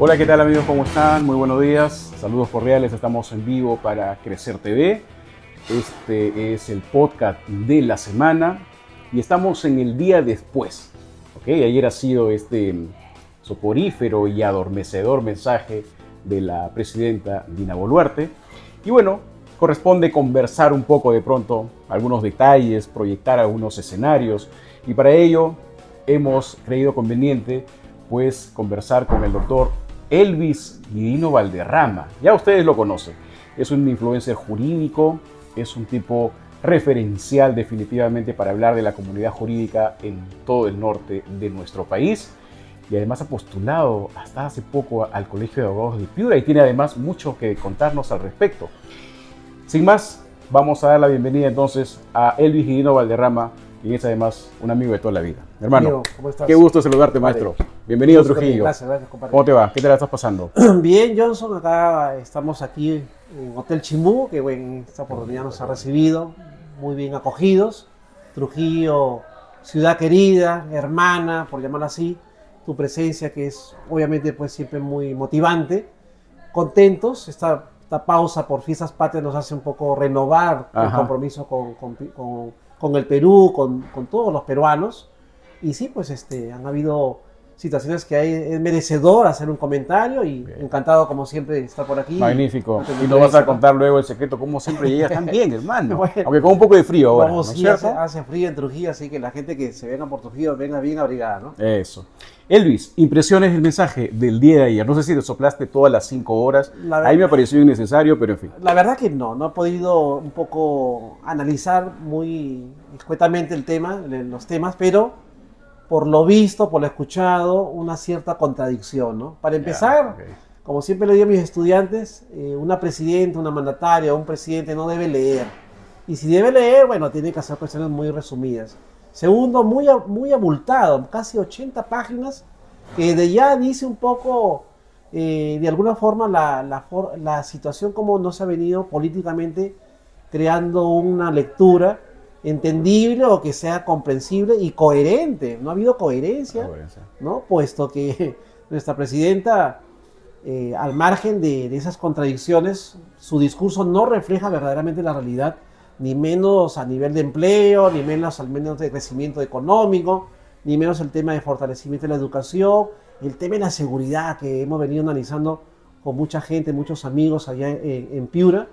Hola, ¿qué tal amigos? ¿Cómo están? Muy buenos días. Saludos cordiales. Estamos en vivo para Crecer TV. Este es el podcast de la semana y estamos en el día después. ¿ok? Ayer ha sido este soporífero y adormecedor mensaje de la presidenta Dina Boluarte. Y bueno, corresponde conversar un poco de pronto algunos detalles, proyectar algunos escenarios y para ello hemos creído conveniente pues conversar con el doctor Elvis Guidino Valderrama. Ya ustedes lo conocen. Es un influencer jurídico, es un tipo referencial definitivamente para hablar de la comunidad jurídica en todo el norte de nuestro país. Y además ha postulado hasta hace poco al Colegio de Abogados de Piura y tiene además mucho que contarnos al respecto. Sin más, vamos a dar la bienvenida entonces a Elvis Guidino Valderrama, quien es además un amigo de toda la vida. Hermano, Amigo, ¿cómo estás? qué gusto saludarte, maestro. Bienvenido a Gusto también. Trujillo. Gracias, gracias, compadre. ¿Cómo te va? ¿Qué te la estás pasando? Bien, Johnson, acá estamos aquí en Hotel Chimbú, que bueno, esta oportunidad nos ha recibido, muy bien acogidos. Trujillo, ciudad querida, hermana, por llamarla así, tu presencia que es obviamente pues siempre muy motivante. Contentos, esta, esta pausa por fiestas patrias nos hace un poco renovar el Ajá. compromiso con, con- con- con el Perú, con, con todos los peruanos. Y sí, pues este, han habido situaciones que hay, es merecedor hacer un comentario y Bien. encantado como siempre de estar por aquí. Magnífico. Y nos vas a contar luego el secreto, cómo siempre llegas tan bien, hermano. Bueno. Aunque con un poco de frío ahora, Vamos, ¿no sí, hace, hace frío en Trujillo, así que la gente que se venga por Trujillo venga bien abrigada, ¿no? Eso. Elvis, impresiones del mensaje del día de ayer. No sé si te soplaste todas las cinco horas. La Ahí me pareció innecesario, pero en fin. La verdad que no, no he podido un poco analizar muy escuetamente el tema, los temas, pero por lo visto, por lo escuchado, una cierta contradicción, ¿no? Para empezar, como siempre le digo a mis estudiantes, eh, una presidenta, una mandataria, un presidente no debe leer. Y si debe leer, bueno, tiene que hacer cuestiones muy resumidas. Segundo, muy, muy abultado, casi 80 páginas, que de ya dice un poco, eh, de alguna forma, la, la la situación como no se ha venido políticamente creando una lectura entendible o que sea comprensible y coherente. No ha habido coherencia. Coherencia. ¿no? Puesto que nuestra presidenta, eh, al margen de, de esas contradicciones, su discurso no refleja verdaderamente la realidad, ni menos a nivel de empleo, ni menos al menos de crecimiento económico, ni menos el tema de fortalecimiento de la educación, el tema de la seguridad que hemos venido analizando con mucha gente, muchos amigos allá en, en Piura,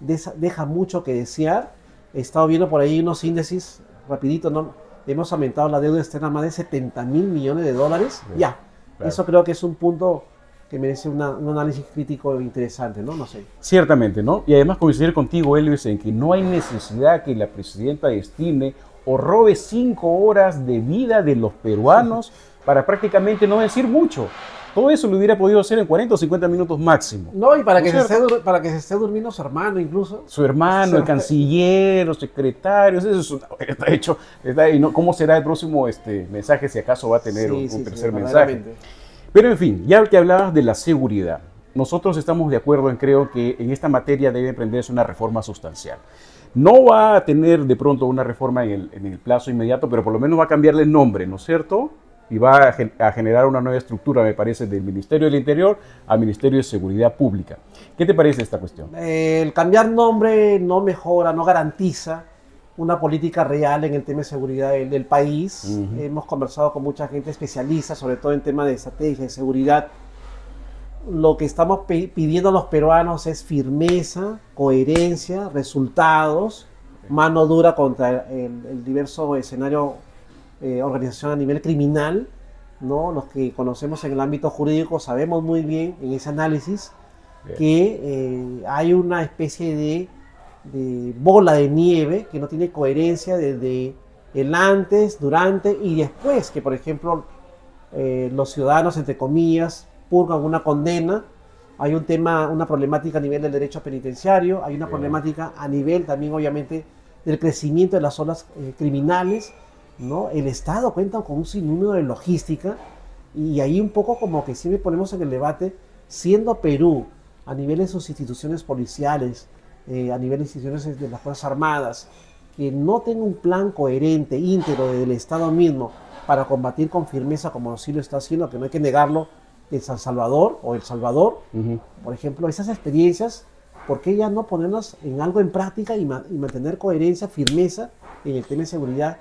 deja mucho que desear. He estado viendo por ahí unos índices, rapidito, ¿no? Hemos aumentado la deuda externa a más de 70 mil millones de dólares. Bien, Ya, claro. eso creo que es un punto que merece una- un análisis crítico interesante, ¿no? No sé. Ciertamente, ¿no? Y además coincidir contigo, Elvis, en que no hay necesidad que la presidenta destine o robe cinco horas de vida de los peruanos para prácticamente no decir mucho. Todo eso lo hubiera podido hacer en 40 o 50 minutos máximo. No, y para ¿No que, se esté, para que se esté durmiendo su hermano incluso. Su hermano, el canciller, los secretarios, eso es un- está hecho. está- y no- ¿Cómo será el próximo este, mensaje si acaso va a tener Sí, un, un sí, sí, tercer mensaje? verdaderamente. Pero en fin, ya que hablabas de la seguridad, nosotros estamos de acuerdo en creo que en esta materia debe emprenderse una reforma sustancial. No va a tener de pronto una reforma en el, en el plazo inmediato, pero por lo menos va a cambiarle el nombre, ¿no es cierto? Y va a, gen- a generar una nueva estructura, me parece, del Ministerio del Interior al Ministerio de Seguridad Pública. ¿Qué te parece esta cuestión? Eh, el cambiar nombre no mejora, no garantiza una política real en el tema de seguridad del, del país. Hemos conversado con mucha gente especialista, sobre todo en temas de estrategia, de seguridad. Lo que estamos pidiendo a los peruanos es firmeza, coherencia, resultados, mano dura contra el, el diverso escenario eh, organización a nivel criminal. ¿no? Los que conocemos en el ámbito jurídico sabemos muy bien en ese análisis Bien. que eh, hay una especie de, de bola de nieve que no tiene coherencia desde el antes, durante y después, que por ejemplo eh, los ciudadanos, entre comillas, purgan una condena. Hay un tema, una problemática a nivel del derecho penitenciario, hay una Bien. problemática a nivel también, obviamente, del crecimiento de las olas criminales. ¿No? El Estado cuenta con un sinnúmero de logística y ahí un poco como que siempre ponemos en el debate, siendo Perú a nivel de sus instituciones policiales, eh, a nivel de instituciones de las Fuerzas Armadas, que no tenga un plan coherente, íntegro del Estado mismo para combatir con firmeza como sí lo está haciendo, que no hay que negarlo, de San Salvador o El Salvador, por ejemplo, esas experiencias, ¿por qué ya no ponerlas en algo en práctica y, ma- y mantener coherencia, firmeza en el tema de seguridad?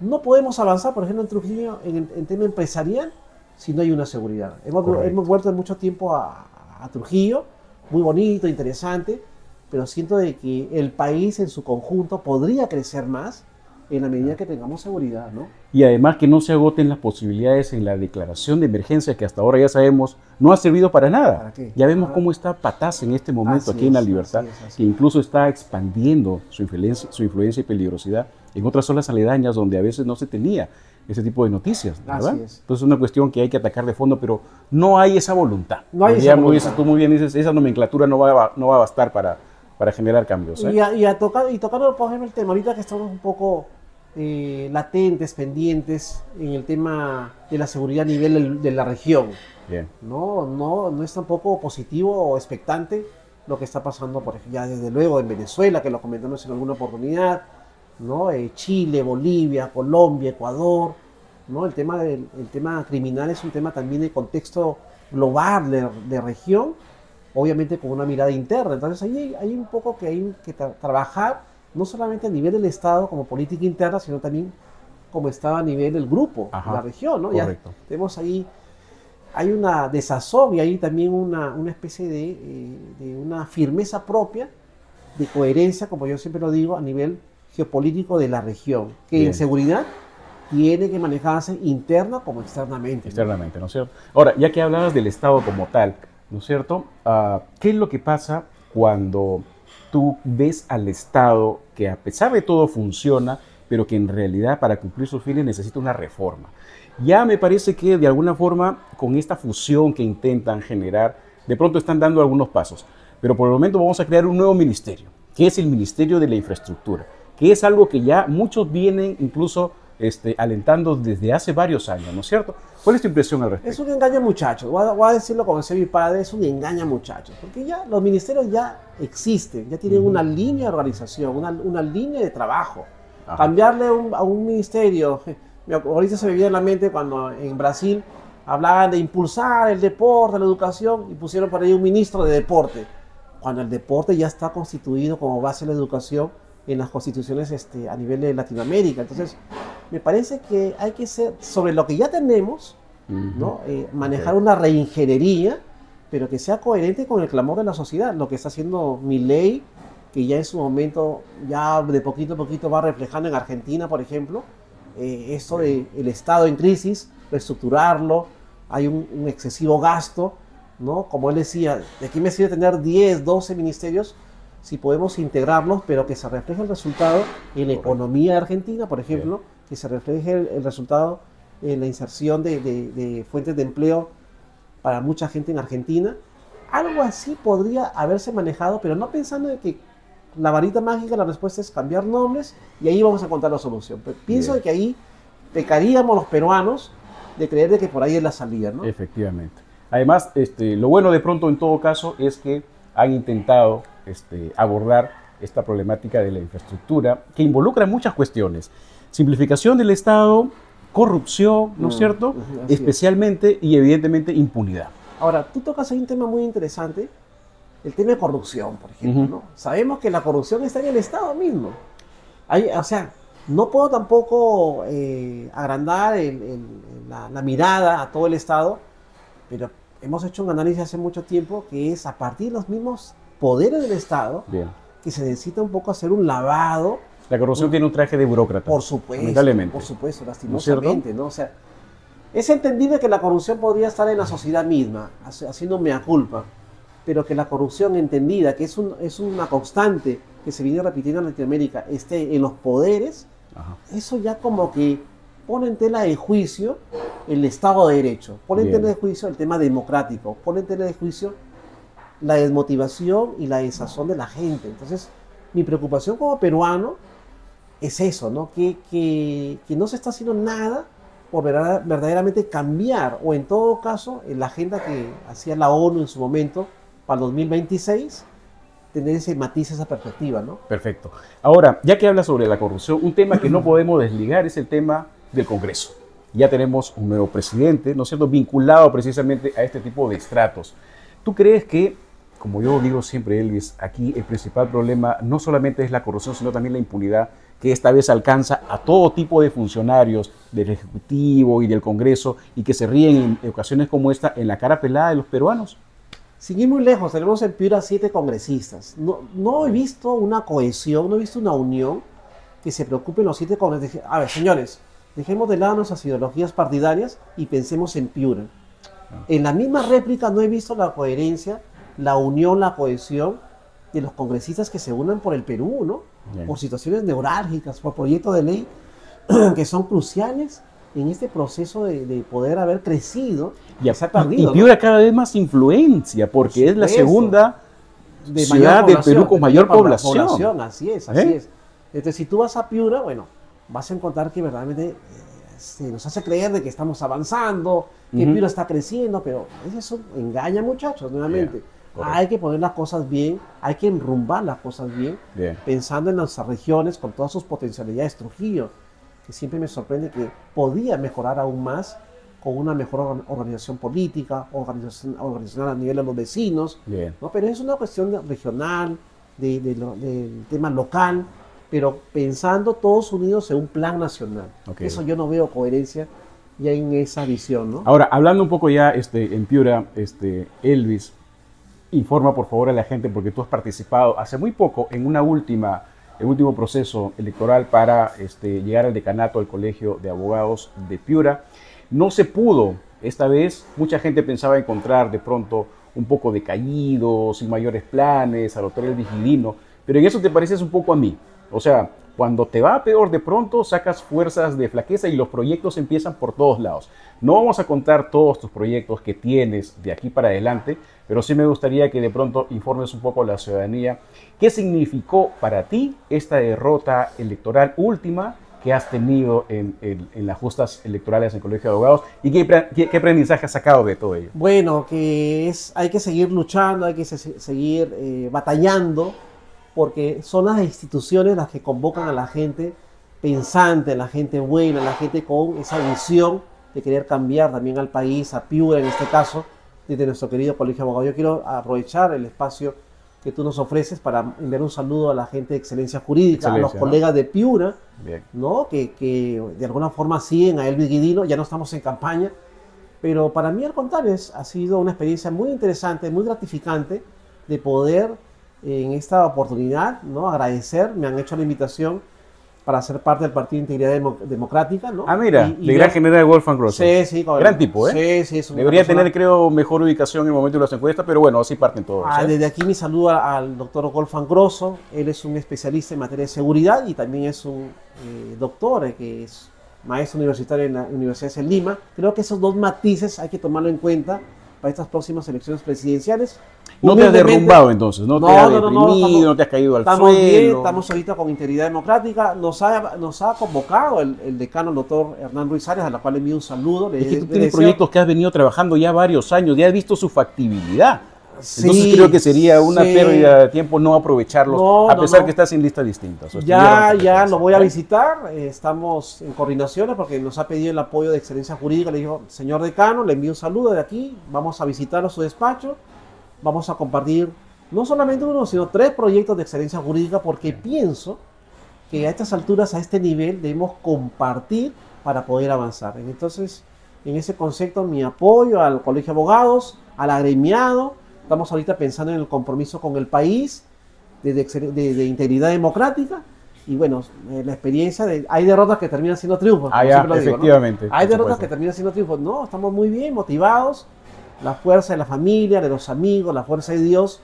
No podemos avanzar, por ejemplo, en Trujillo, en en tema empresarial, si no hay una seguridad. Hemos, Correcto. hemos vuelto mucho tiempo a, a Trujillo, muy bonito, interesante, pero siento de que el país en su conjunto podría crecer más en la medida que tengamos seguridad, ¿no? Y además que no se agoten las posibilidades en la declaración de emergencia que hasta ahora ya sabemos no ha servido para nada. ¿Para qué? Ya vemos Ah. cómo está Patás en este momento Así aquí en la libertad, así es, así que incluso está expandiendo su influencia, su influencia y peligrosidad en otras zonas aledañas donde a veces no se tenía ese tipo de noticias, ¿verdad? Así es. Entonces es una cuestión que hay que atacar de fondo, pero no hay esa voluntad. No hay esa voluntad. tú muy bien dices, esa nomenclatura no va a, no va a bastar para, para generar cambios. ¿eh? Y, a, y a tocar, y tocando, por ejemplo, el tema, ahorita que estamos un poco eh, latentes, pendientes en el tema de la seguridad a nivel de la región. Bien. No, no, no es tampoco positivo o expectante lo que está pasando, por ejemplo, ya desde luego en Venezuela, que lo comentamos en alguna oportunidad, ¿no? Eh, Chile, Bolivia, Colombia, Ecuador, ¿no? El tema, del, el tema criminal es un tema también de contexto global, de, de región, obviamente con una mirada interna. Entonces ahí hay, hay un poco que hay que tra- trabajar, no solamente a nivel del Estado como política interna, sino también como Estado a nivel del grupo, Ajá, la región, ¿no? Ya correcto. tenemos ahí hay una desazón y hay también una, una especie de, eh, de una firmeza propia, de coherencia, como yo siempre lo digo, a nivel geopolítico de la región, que Bien. en seguridad tiene que manejarse interna como externamente. externamente, ¿no es cierto? Ahora, ya que hablabas del Estado como tal, ¿no es cierto? Ah, ¿Qué es lo que pasa cuando tú ves al Estado que a pesar de todo funciona, pero que en realidad para cumplir sus fines necesita una reforma? Ya me parece que de alguna forma con esta fusión que intentan generar, de pronto están dando algunos pasos, pero por el momento vamos a crear un nuevo ministerio, que es el Ministerio de la Infraestructura, que es algo que ya muchos vienen incluso este, alentando desde hace varios años, ¿no es cierto? ¿Cuál es tu impresión al Es respecto? un engaño muchachos, voy a, voy a decirlo como decía mi padre, es un engaño muchachos, porque ya los ministerios ya existen, ya tienen Ujú. una línea de organización, una, una línea de trabajo. Ajá. Cambiarle un- a un ministerio, me ahorita se me viene en la mente cuando en Brasil hablaban de impulsar el deporte, la educación, y pusieron por ahí un ministro de deporte, cuando el deporte ya está constituido como base de la educación en las constituciones este, a nivel de Latinoamérica. Entonces, me parece que hay que ser, sobre lo que ya tenemos, Ujú. ¿no? Eh, manejar Ok. una reingeniería, pero que sea coherente con el clamor de la sociedad, lo que está haciendo mi ley, que ya en su momento, ya de poquito a poquito va reflejando en Argentina, por ejemplo, eh, esto de el Estado en crisis, reestructurarlo, hay un, un excesivo gasto, ¿no? Como él decía, ¿de qué me sirve tener 10, 12 ministerios si podemos integrarlos, pero que se refleje el resultado en la economía de argentina, por ejemplo, que se refleje el, el resultado en la inserción de, de- de fuentes de empleo para mucha gente en Argentina. Algo así podría haberse manejado, pero no pensando de que la varita mágica, la respuesta es cambiar nombres y ahí vamos a encontrar la solución. Pero pienso Bien. de que ahí pecaríamos los peruanos de creer de que por ahí es la salida, ¿no? Efectivamente. Además, este, lo bueno de pronto en todo caso es que han intentado este, abordar esta problemática de la infraestructura que involucra muchas cuestiones. Simplificación del Estado, corrupción, ¿no es Mm, cierto? así es. Especialmente y evidentemente impunidad. Ahora, tú tocas ahí un tema muy interesante, el tema de corrupción, por ejemplo. Sabemos que la corrupción está en el Estado mismo. Hay, o sea, no puedo tampoco eh, agrandar el- el- la, la mirada a todo el Estado, pero hemos hecho un análisis hace mucho tiempo que es a partir de los mismos poderes del Estado Bien. que se necesita un poco hacer un lavado La corrupción tiene un traje de burócrata. por supuesto, Lamentablemente. por supuesto, ¿No es lastimosamente, ¿no? O sea, es entendible que la corrupción podría estar en la sociedad misma, haciendo mea culpa, pero que la corrupción entendida, que es, un- es una constante que se viene repitiendo en Latinoamérica, esté en los poderes, Ajá. eso ya como que pone en tela de juicio el Estado de Derecho, pone en Bien. tela de juicio el tema democrático, pone en tela de juicio la desmotivación y la desazón de la gente. Entonces, mi preocupación como peruano es eso, ¿no? Que, que, que no se está haciendo nada por verdad- verdaderamente cambiar, o en todo caso, en la agenda que hacía la ONU en su momento para el 2026, tener ese matiz, esa perspectiva, ¿no? Perfecto. Ahora, ya que hablas sobre la corrupción, un tema que no podemos desligar es el tema del Congreso. ya tenemos un nuevo presidente, ¿no es cierto?, vinculado precisamente a este tipo de estratos. ¿Tú crees que, como yo digo siempre, Elvis, aquí el principal problema no solamente es la corrupción, sino también la impunidad, que esta vez alcanza a todo tipo de funcionarios del Ejecutivo y del Congreso y que se ríen en ocasiones como esta en la cara pelada de los peruanos? Sin ir muy lejos, tenemos en Piura siete congresistas. No, no he visto una cohesión, no he visto una unión que se preocupen los siete congresistas. A ver, señores, dejemos de lado nuestras ideologías partidarias y pensemos en Piura. En la misma réplica no he visto la coherencia, la unión, la cohesión de los congresistas que se unan por el Perú, ¿no? Bien. Por situaciones neurálgicas, por proyectos de ley que son cruciales en este proceso de, de poder haber crecido Y, se ha perdido, y Piura cada vez más influencia, porque Por es la segunda de ciudad del población, Perú con mayor pobla- población. Así es, así ¿Eh? es. Entonces, si tú vas a Piura, bueno, vas a encontrar que verdaderamente eh, se nos hace creer de que estamos avanzando, que Ujú. Piura está creciendo, pero eso engaña muchachos, nuevamente. Correcto. hay que poner las cosas bien, hay que enrumbar las cosas bien, Bien. pensando en nuestras regiones con todas sus potencialidades. Trujillo, que siempre me sorprende que podía mejorar aún más con una mejor organ- organización política, organización, a nivel de los vecinos, Bien. ¿no? Pero es una cuestión regional, de, de del tema local, pero pensando todos unidos en un plan nacional. Ok. Eso yo no veo coherencia ya en esa visión, ¿no? Ahora, hablando un poco ya este, en Piura, este, Elvis, informa por favor a la gente, porque tú has participado hace muy poco en una última, el último proceso electoral para este, llegar al decanato del Colegio de Abogados de Piura. No se pudo esta vez, mucha gente pensaba encontrar de pronto un poco decaído, sin mayores planes, al doctor Elvis Guilino, pero en eso te pareces un poco a mí. O sea, cuando te va peor de pronto, sacas fuerzas de flaqueza y los proyectos empiezan por todos lados. No vamos a contar todos tus proyectos que tienes de aquí para adelante, pero sí me gustaría que de pronto informes un poco a la ciudadanía qué significó para ti esta derrota electoral última que has tenido en, las justas electorales en el Colegio de Abogados y qué, pre- qué- qué aprendizaje has sacado de todo ello. Bueno, que es, hay que seguir luchando, hay que se- seguir eh, batallando, porque son las instituciones las que convocan a la gente pensante, la gente buena, la gente con esa visión de querer cambiar también al país, a Piura en este caso, desde nuestro querido Colegio de Abogados. Yo quiero aprovechar el espacio que tú nos ofreces para enviar un saludo a la gente de Excelencia Jurídica, a los Excelencia, ¿no? colegas de Piura, Bien. ¿no? Que, que de alguna forma siguen a Elvis Guidino, ya no estamos en campaña, pero para mí al contrario, es- ha sido una experiencia muy interesante, muy gratificante de poder en esta oportunidad, ¿no? Agradecer, me han hecho la invitación para ser parte del Partido de Integridad Demo- Democrática, ¿no? Ah, mira, Y- y de gran general Wolfgang Grosso. Sí, sí, con- Gran tipo, ¿eh? Sí, sí, es Debería persona- tener, creo, mejor ubicación en el momento de las encuestas, pero bueno, así parten todos. Ah, ¿eh? desde aquí mi saludo a- al doctor Wolfgang Grosso. Él es un especialista en materia de seguridad y también es un eh, doctor eh, que es maestro universitario en la Universidad de Lima. Creo que esos dos matices hay que tomarlo en cuenta para estas próximas elecciones presidenciales. No te has derrumbado entonces, no, No, te has no, no, no, deprimido, no, estamos- te has caído al Estamos bien, suelo. estamos ahorita con Integridad Democrática. Nos ha, nos ha convocado el, el decano, el doctor Hernán Ruiz Arias, a la cual le envío un saludo. Le- Es que tú tienes deseo- proyectos que has venido trabajando ya varios años, ya has visto su factibilidad. Sí, Entonces creo que sería una sí. pérdida de tiempo no aprovecharlos, No, a no, pesar no. que estás en listas distintas. Ya, ya lo voy a visitar. eh, Estamos en coordinaciones porque nos ha pedido el apoyo de excelencia jurídica. Le dijo, señor decano, le envío un saludo de aquí. Vamos a visitar a su despacho. Vamos a compartir no solamente uno, sino tres proyectos de excelencia jurídica porque pienso que a estas alturas, a este nivel, debemos compartir para poder avanzar. Entonces, en ese concepto, mi apoyo al Colegio de Abogados, al agremiado. Estamos ahorita pensando en el compromiso con el país de, de de- de integridad democrática. Y bueno, eh, la experiencia de... Hay derrotas que terminan siendo triunfos. Ah, ya, lo digo, ¿no? efectivamente. Hay derrotas que supuesto. terminan siendo triunfos. No, estamos muy bien, motivados. La fuerza de la familia, de los amigos, la fuerza de Dios,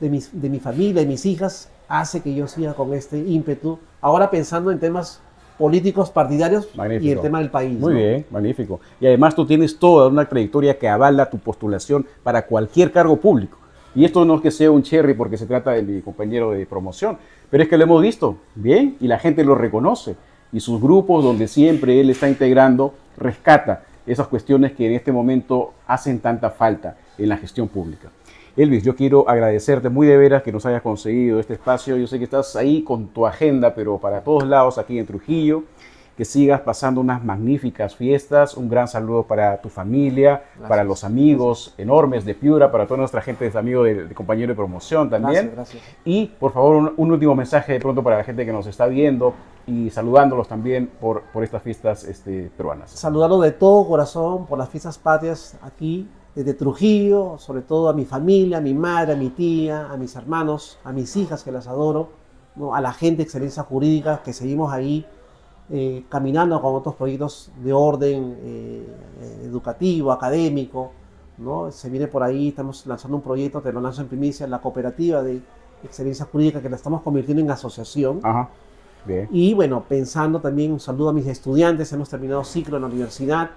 de, mis, de mi familia, de mis hijas, hace que yo siga con este ímpetu. Ahora pensando en temas políticos partidarios y el tema del país. Muy ¿no? bien, magnífico. Y además tú tienes toda una trayectoria que avala tu postulación para cualquier cargo público. Y esto no es que sea un cherry porque se trata de mi compañero de promoción, pero es que lo hemos visto bien y la gente lo reconoce. Y sus grupos donde siempre él está integrando rescata esas cuestiones que en este momento hacen tanta falta en la gestión pública. Elvis, yo quiero agradecerte muy de veras que nos hayas conseguido este espacio. Yo sé que estás ahí con tu agenda, pero para todos lados aquí en Trujillo. Que sigas pasando unas magníficas fiestas. Un gran saludo para tu familia, para los amigos enormes de Piura, para toda nuestra gente, de amigo de, de compañero de promoción también. Gracias, gracias. Y por favor, un, un último mensaje de pronto para la gente que nos está viendo y saludándolos también por, por estas fiestas este, peruanas. Saludarlo de todo corazón por las fiestas patrias aquí, desde Trujillo, sobre todo a mi familia, a mi madre, a mi tía, a mis hermanos, a mis hijas que las adoro, ¿no? a la gente de excelencia jurídica que seguimos ahí eh, caminando con otros proyectos de orden eh, eh, educativo, académico. ¿no? Se viene por ahí, estamos lanzando un proyecto, te lo lanzo en primicia, la cooperativa de excelencia jurídica que la estamos convirtiendo en asociación. Ajá. Bien. Y bueno, pensando también, un saludo a mis estudiantes, hemos terminado ciclo en la universidad,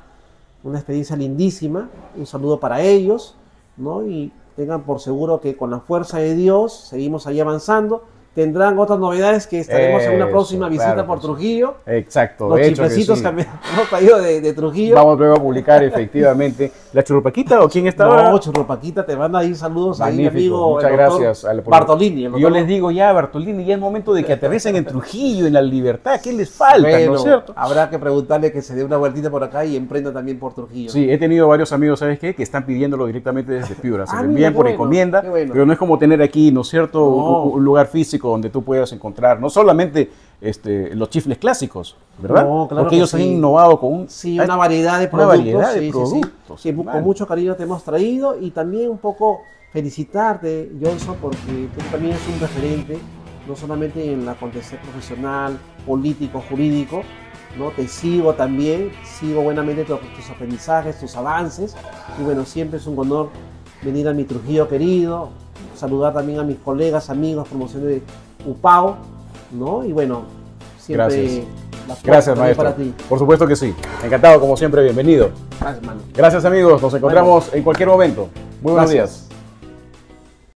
una experiencia lindísima, un saludo para ellos, ¿no? Y tengan por seguro que con la fuerza de Dios seguimos ahí avanzando. Tendrán otras novedades que estaremos en una próxima visita claro, por Trujillo. Exacto. Los chiflecitos sí. me- hemos traído de, de Trujillo. Vamos luego a publicar efectivamente. ¿La churrupaquita o quién estaba? No, Churropaquita, te van a ir saludos ahí, mi Magnífico, amigo. muchas el gracias al- por- Bartolini. el yo les digo ya, Bartolini, ya es momento de que aterricen en Trujillo, en la libertad. ¿Qué les falta, no es cierto? Habrá que preguntarle que se dé una vueltita por acá y emprenda también por Trujillo. Sí, he tenido varios amigos, ¿sabes qué? Que están pidiéndolo directamente desde Piura. Se Ah, lo envían por bueno, encomienda, bueno. pero no es como tener aquí, ¿no es cierto? No. Un, un lugar físico donde tú puedas encontrar no solamente este, los chifles clásicos, ¿verdad? No, claro Porque que ellos han innovado con un... Sí, una variedad de una productos. variedad de sí, sí, sí. productos, Que mu- vale. con mucho cariño te hemos traído y también un poco felicitarte, Johnson, porque tú también eres un referente, no solamente en el acontecer profesional, político, jurídico, ¿no? Te sigo también, sigo buenamente tu- tus aprendizajes, tus avances y bueno, siempre es un honor venir a mi Trujillo querido, saludar también a mis colegas, amigos, promoción de UPAO, ¿no? Y bueno, siempre Gracias. Gracias, maestro. para ti. Por supuesto que sí. Encantado, como siempre, bienvenido. Gracias. Gracias, amigos. Nos encontramos en cualquier momento. Muy buenos Gracias. días.